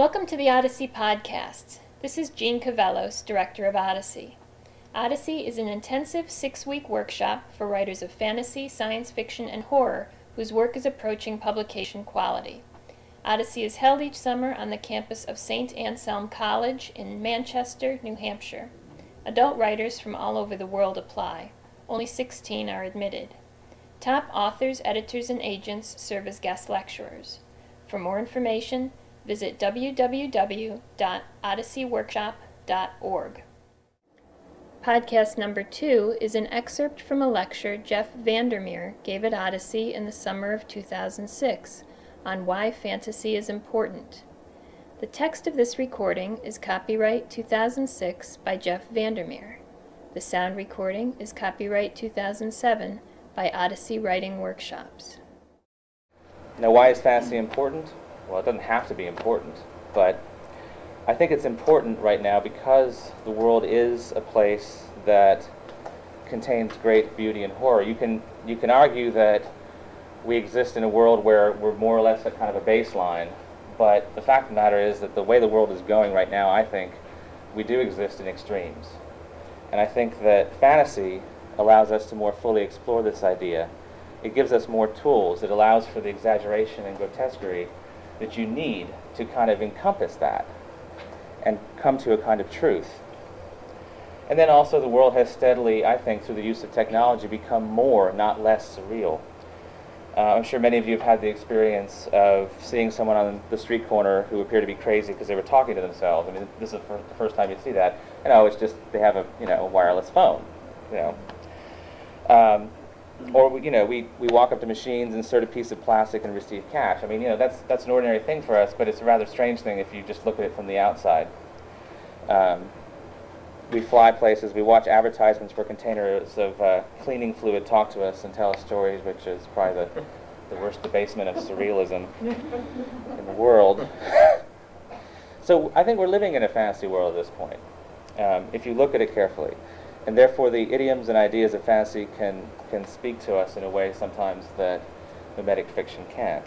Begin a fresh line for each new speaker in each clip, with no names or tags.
Welcome to the Odyssey Podcast. This is Jeanne Cavelos, Director of Odyssey. Odyssey is an intensive six week workshop for writers of fantasy, science fiction, and horror whose work is approaching publication quality. Odyssey is held each summer on the campus of St. Anselm College in Manchester, New Hampshire. Adult writers from all over the world apply. Only 16 are admitted. Top authors, editors, and agents serve as guest lecturers. For more information, visit www.odysseyworkshop.org. Podcast number two is an excerpt from a lecture Jeff VanderMeer gave at Odyssey in the summer of 2006 on why fantasy is important. The text of this recording is copyright 2006 by Jeff VanderMeer. The sound recording is copyright 2007 by Odyssey Writing Workshops.
Now, why is fantasy important? Well, it doesn't have to be important, but I think it's important right now because the world is a place that contains great beauty and horror. You can you can argue that we exist in a world where we're more or less at kind of a baseline, but the fact of the matter is that the way the world is going right now, I think we do exist in extremes. And I think that fantasy allows us to more fully explore this idea. It gives us more tools. It allows for the exaggeration and grotesquerie that you need to kind of encompass that and come to a kind of truth. And then also the world has steadily, I think, through the use of technology, become more, not less surreal. Uh, I'm sure many of you have had the experience of seeing someone on the street corner who appeared to be crazy because they were talking to themselves. I mean, this is the first time you see that. You know, it's just they have a you know wireless phone. You know, um, or you know, we, we walk up to machines, insert a piece of plastic, and receive cash. I mean, you know, that's that's an ordinary thing for us, but it's a rather strange thing if you just look at it from the outside. Um, we fly places. We watch advertisements for containers of uh, cleaning fluid talk to us and tell us stories, which is probably the, the worst debasement of surrealism in the world. so I think we're living in a fantasy world at this point, um, if you look at it carefully and therefore the idioms and ideas of fantasy can, can speak to us in a way sometimes that mimetic fiction can't.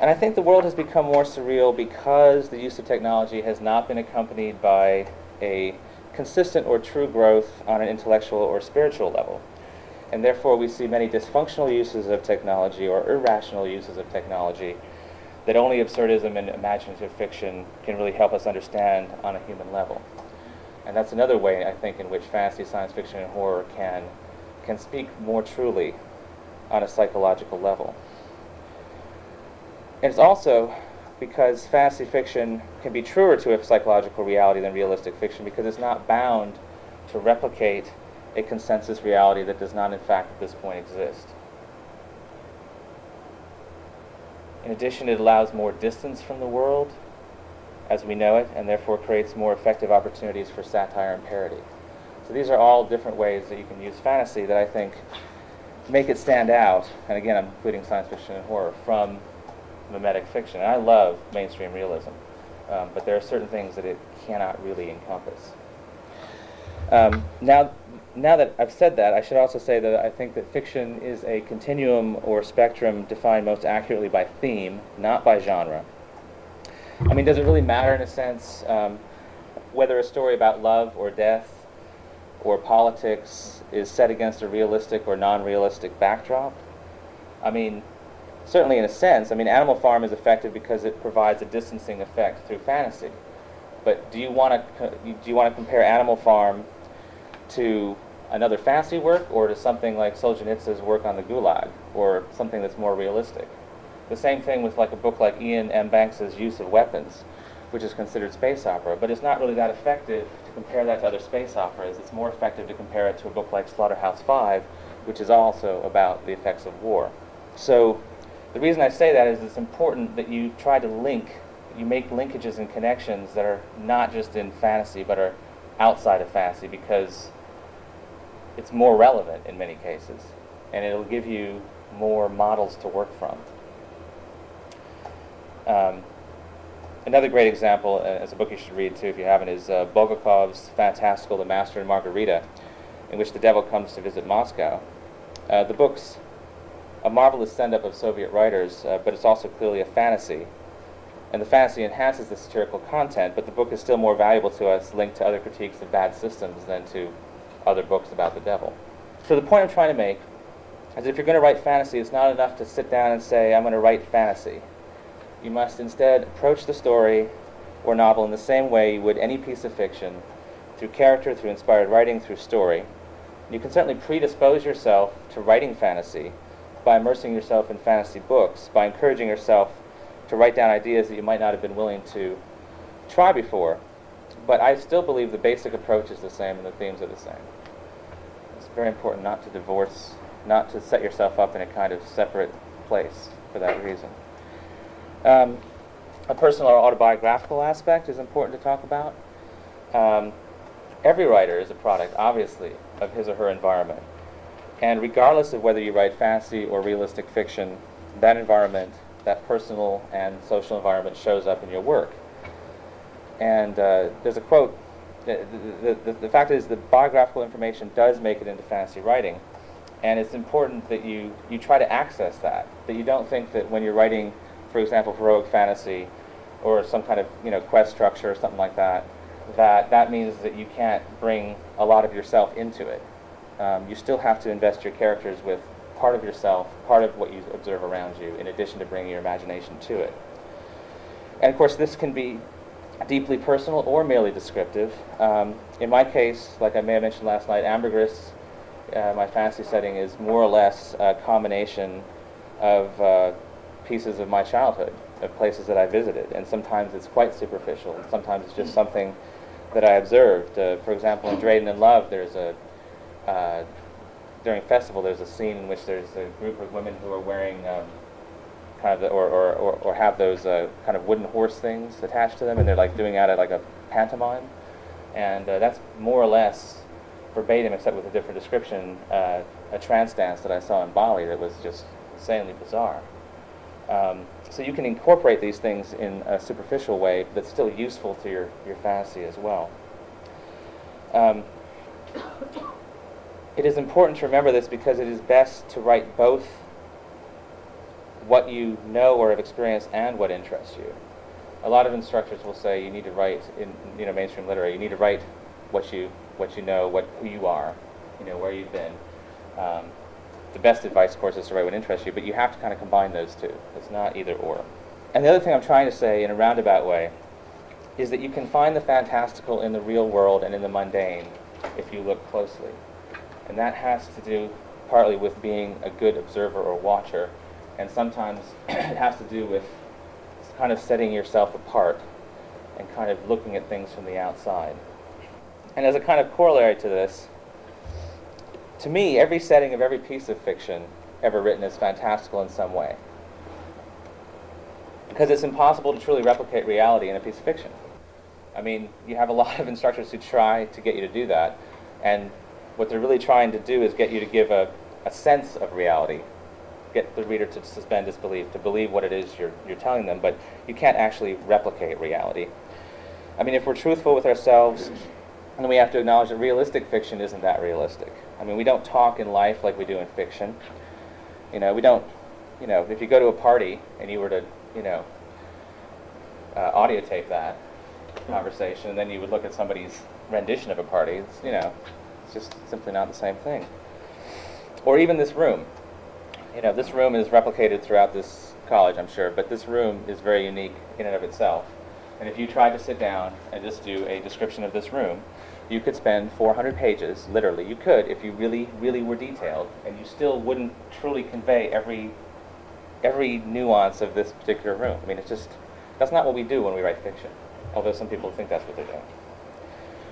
And I think the world has become more surreal because the use of technology has not been accompanied by a consistent or true growth on an intellectual or spiritual level. And therefore we see many dysfunctional uses of technology or irrational uses of technology that only absurdism and imaginative fiction can really help us understand on a human level. And that's another way, I think, in which fantasy, science fiction, and horror can, can speak more truly on a psychological level. And it's also because fantasy fiction can be truer to a psychological reality than realistic fiction because it's not bound to replicate a consensus reality that does not, in fact, at this point exist. In addition, it allows more distance from the world as we know it, and therefore creates more effective opportunities for satire and parody. So these are all different ways that you can use fantasy that I think make it stand out, and again, I'm including science fiction and horror, from mimetic fiction. And I love mainstream realism, um, but there are certain things that it cannot really encompass. Um, now, now that I've said that, I should also say that I think that fiction is a continuum or spectrum defined most accurately by theme, not by genre. I mean, does it really matter in a sense um, whether a story about love or death or politics is set against a realistic or non-realistic backdrop? I mean, certainly in a sense. I mean, Animal Farm is effective because it provides a distancing effect through fantasy. But do you want to do you want to compare Animal Farm to another fantasy work or to something like Solzhenitsyn's work on the Gulag or something that's more realistic? The same thing with like a book like Iain M. Banks's Use of Weapons, which is considered space opera, but it's not really that effective to compare that to other space operas. It's more effective to compare it to a book like Slaughterhouse-Five, which is also about the effects of war. So the reason I say that is it's important that you try to link, you make linkages and connections that are not just in fantasy, but are outside of fantasy because it's more relevant in many cases, and it'll give you more models to work from. Um, another great example, uh, as a book you should read too if you haven't, is uh, Bulgakov's Fantastical The Master and Margarita, in which the devil comes to visit Moscow. Uh, the book's a marvelous send-up of Soviet writers, uh, but it's also clearly a fantasy. And the fantasy enhances the satirical content, but the book is still more valuable to us linked to other critiques of bad systems than to other books about the devil. So the point I'm trying to make is if you're going to write fantasy, it's not enough to sit down and say, I'm going to write fantasy. You must instead approach the story or novel in the same way you would any piece of fiction, through character, through inspired writing, through story. You can certainly predispose yourself to writing fantasy by immersing yourself in fantasy books, by encouraging yourself to write down ideas that you might not have been willing to try before. But I still believe the basic approach is the same and the themes are the same. It's very important not to divorce, not to set yourself up in a kind of separate place for that reason. Um, a personal or autobiographical aspect is important to talk about. Um, every writer is a product, obviously, of his or her environment. And regardless of whether you write fantasy or realistic fiction, that environment, that personal and social environment shows up in your work. And uh, there's a quote the, the, the, the, fact is, the biographical information does make it into fantasy writing. And it's important that you, you try to access that, that you don't think that when you're writing, for example, heroic fantasy or some kind of you know, quest structure or something like that, that that means that you can't bring a lot of yourself into it. Um, you still have to invest your characters with part of yourself, part of what you observe around you, in addition to bringing your imagination to it. And of course, this can be deeply personal or merely descriptive. Um, in my case, like I may have mentioned last night, Ambergris, uh, my fantasy setting, is more or less a combination of uh, pieces of my childhood, of places that I visited. And sometimes it's quite superficial, and sometimes it's just something that I observed. Uh, for example, in Dradin, In Love, there's a uh, during festival, there's a scene in which there's a group of women who are wearing um, kind of the, or, or, or, or, have those uh, kind of wooden horse things attached to them, and they're like doing out of like a pantomime, and uh, that's more or less verbatim, except with a different description, uh, a trance dance that I saw in Bali that was just insanely bizarre. Um, so you can incorporate these things in a superficial way that's still useful to your, your fantasy as well. Um, it is important to remember this because it is best to write both what you know or have experienced and what interests you. A lot of instructors will say you need to write in you know mainstream literary. You need to write what you what you know, what who you are, you know where you've been. Um, the best advice, of course, is to write what interests you, but you have to kind of combine those two. It's not either or. And the other thing I'm trying to say in a roundabout way is that you can find the fantastical in the real world and in the mundane if you look closely. And that has to do partly with being a good observer or watcher, and sometimes it has to do with kind of setting yourself apart and kind of looking at things from the outside. And as a kind of corollary to this, to me, every setting of every piece of fiction ever written is fantastical in some way. Because it's impossible to truly replicate reality in a piece of fiction. I mean, you have a lot of instructors who try to get you to do that, and what they're really trying to do is get you to give a, a sense of reality, get the reader to suspend disbelief, to believe what it is you're, you're telling them, but you can't actually replicate reality. I mean, if we're truthful with ourselves, then we have to acknowledge that realistic fiction isn't that realistic. I mean, we don't talk in life like we do in fiction. You know, we don't, you know, if you go to a party and you were to, you know, uh, audio tape that conversation, and then you would look at somebody's rendition of a party, it's, you know, it's just simply not the same thing. Or even this room. You know, this room is replicated throughout this college, I'm sure, but this room is very unique in and of itself. And if you tried to sit down and just do a description of this room, you could spend 400 pages, literally. You could if you really, really were detailed, and you still wouldn't truly convey every every nuance of this particular room. I mean, it's just that's not what we do when we write fiction. Although some people think that's what they're doing.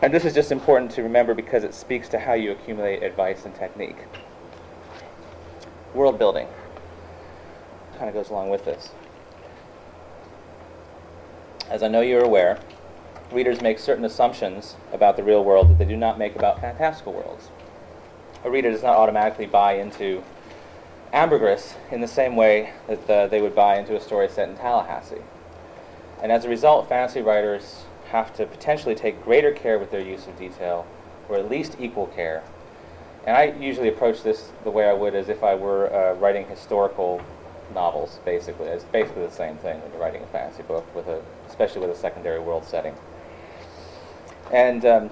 And this is just important to remember because it speaks to how you accumulate advice and technique. World building kind of goes along with this. As I know you're aware, readers make certain assumptions about the real world that they do not make about fantastical worlds. A reader does not automatically buy into Ambergris in the same way that uh, they would buy into a story set in Tallahassee. And as a result, fantasy writers have to potentially take greater care with their use of detail, or at least equal care. And I usually approach this the way I would as if I were uh, writing historical novels, basically. It's basically the same thing when you're writing a fantasy book, with a, especially with a secondary world setting. And um,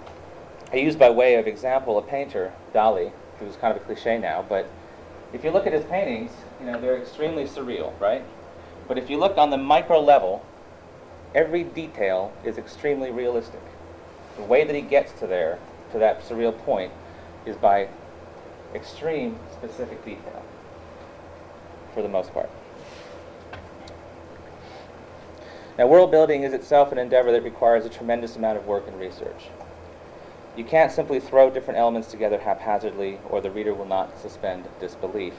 I use by way of example a painter, Dali, who's kind of a cliche now, but if you look at his paintings, you know, they're extremely surreal, right? But if you look on the micro level, every detail is extremely realistic. The way that he gets to there, to that surreal point, is by extreme specific detail, for the most part. Now, world building is itself an endeavor that requires a tremendous amount of work and research. You can't simply throw different elements together haphazardly, or the reader will not suspend disbelief.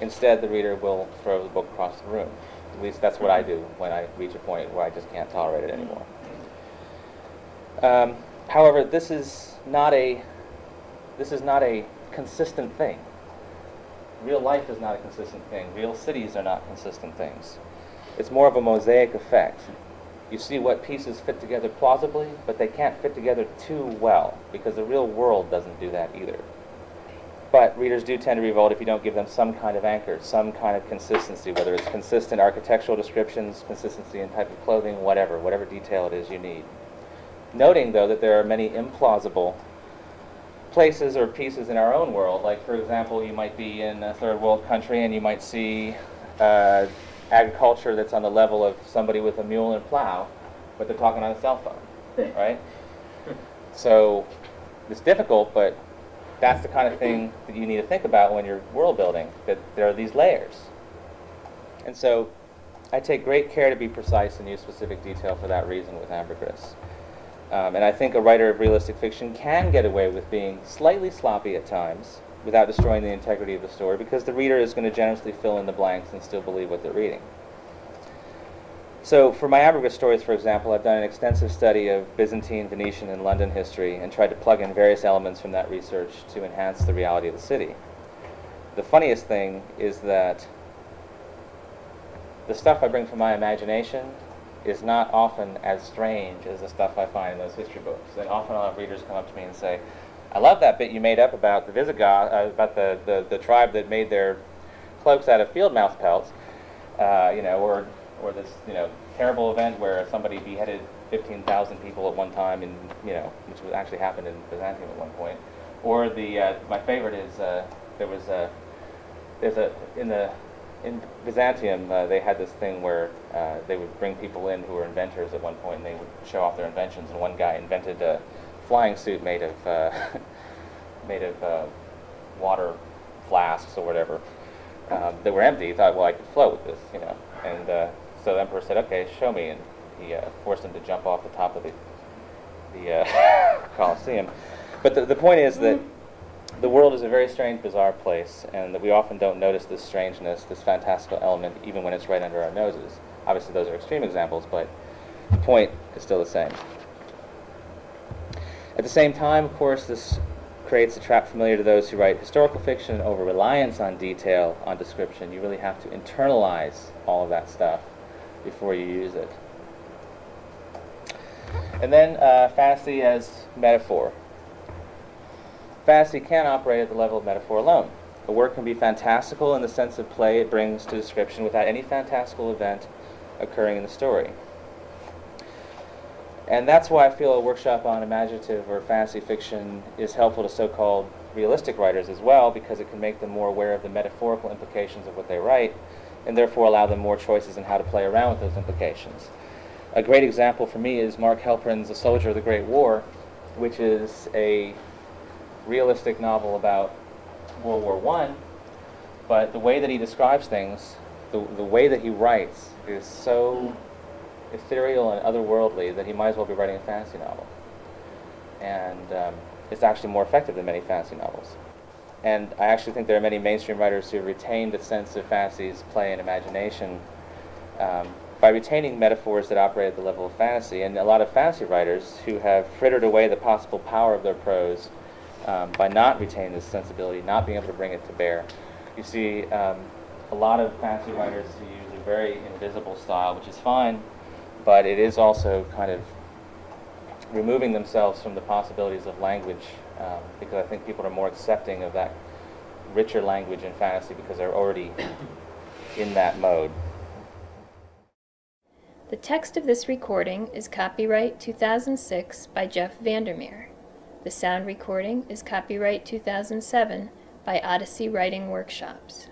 Instead, the reader will throw the book across the room. At least that's what I do when I reach a point where I just can't tolerate it anymore. Um, however, this is not a this is not a consistent thing. Real life is not a consistent thing. Real cities are not consistent things. It's more of a mosaic effect. You see what pieces fit together plausibly, but they can't fit together too well because the real world doesn't do that either. But readers do tend to revolt if you don't give them some kind of anchor, some kind of consistency, whether it's consistent architectural descriptions, consistency in type of clothing, whatever, whatever detail it is you need. Noting, though, that there are many implausible places or pieces in our own world. Like, for example, you might be in a third world country and you might see uh, agriculture that's on the level of somebody with a mule and plow, but they're talking on a cell phone, right? So it's difficult, but that's the kind of thing that you need to think about when you're world building, that there are these layers. And so I take great care to be precise and use specific detail for that reason with Ambergris. Um, and I think a writer of realistic fiction can get away with being slightly sloppy at times without destroying the integrity of the story because the reader is going to generously fill in the blanks and still believe what they're reading. So for my Ambergris stories, for example, I've done an extensive study of Byzantine, Venetian, and London history and tried to plug in various elements from that research to enhance the reality of the city. The funniest thing is that the stuff I bring from my imagination is not often as strange as the stuff I find in those history books. And often I'll have readers come up to me and say, I love that bit you made up about the Visigoth, uh, about the, the, the, tribe that made their cloaks out of field mouse pelts, uh, you know, or, or this, you know, terrible event where somebody beheaded 15,000 people at one time, and you know, which was actually happened in Byzantium at one point. Or the, uh, my favorite is, uh, there was a, there's a, in the in Byzantium, uh, they had this thing where uh, they would bring people in who were inventors at one point, and they would show off their inventions. And one guy invented a flying suit made of uh, made of uh, water flasks or whatever um, that were empty. He thought, well, I could float with this, you know. And uh, so the emperor said, okay, show me, and he uh, forced him to jump off the top of the the Colosseum. But the, the point is that the world is a very strange, bizarre place, and that we often don't notice this strangeness, this fantastical element, even when it's right under our noses. Obviously, those are extreme examples, but the point is still the same. At the same time, of course, this creates a trap familiar to those who write historical fiction over reliance on detail, on description. You really have to internalize all of that stuff before you use it. And then uh, fantasy as metaphor. Fantasy can operate at the level of metaphor alone. A work can be fantastical in the sense of play it brings to description without any fantastical event occurring in the story. And that's why I feel a workshop on imaginative or fantasy fiction is helpful to so-called realistic writers as well, because it can make them more aware of the metaphorical implications of what they write, and therefore allow them more choices in how to play around with those implications. A great example for me is Mark Helprin's A Soldier of the Great War, which is a realistic novel about World War One, but the way that he describes things, the, the way that he writes, is so ethereal and otherworldly that he might as well be writing a fantasy novel. And um, it's actually more effective than many fantasy novels. And I actually think there are many mainstream writers who retain the sense of fantasy's play and imagination um, by retaining metaphors that operate at the level of fantasy. And a lot of fantasy writers who have frittered away the possible power of their prose um, by not retaining this sensibility, not being able to bring it to bear. You see um, a lot of fantasy writers use a very invisible style, which is fine, but it is also kind of removing themselves from the possibilities of language um, because I think people are more accepting of that richer language in fantasy because they're already in that mode.
The text of this recording is copyright 2006 by Jeff VanderMeer. The sound recording is copyright 2007 by Odyssey Writing Workshops.